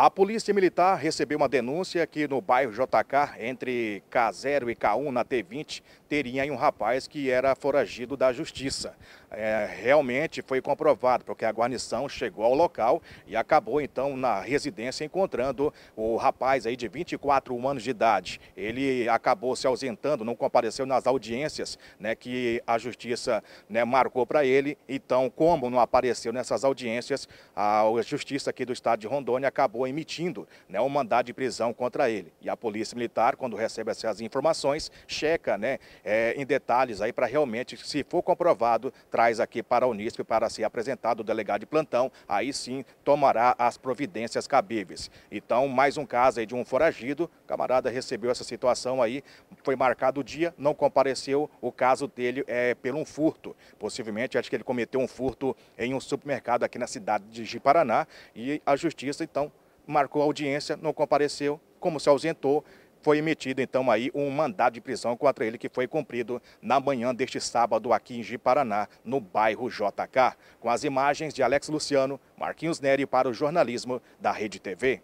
A Polícia Militar recebeu uma denúncia que no bairro JK, entre K0 e K1, na T20, teria um rapaz que era foragido da justiça. É, realmente foi comprovado, porque a guarnição chegou ao local e acabou então na residência encontrando o rapaz aí de 24 anos de idade. Ele acabou se ausentando, não compareceu nas audiências né, que a justiça né, marcou para ele. Então, como não apareceu nessas audiências, a justiça aqui do estado de Rondônia acabou emitindo né, um mandado de prisão contra ele. E a Polícia Militar, quando recebe essas informações, checa né, é, em detalhes aí para realmente, se for comprovado, traz aqui para a Unisp para ser apresentado o delegado de plantão, aí sim tomará as providências cabíveis. Então, mais um caso aí de um foragido, o camarada recebeu essa situação aí, foi marcado o dia, não compareceu, o caso dele é pelo um furto. Possivelmente, acho que ele cometeu um furto em um supermercado aqui na cidade de Jiparaná e a justiça, então, marcou audiência, não compareceu, como se ausentou, foi emitido então aí um mandado de prisão contra ele que foi cumprido na manhã deste sábado aqui em Ji-Paraná, no bairro JK. Com as imagens de Alex Luciano, Marquinhos Neri para o jornalismo da Rede TV.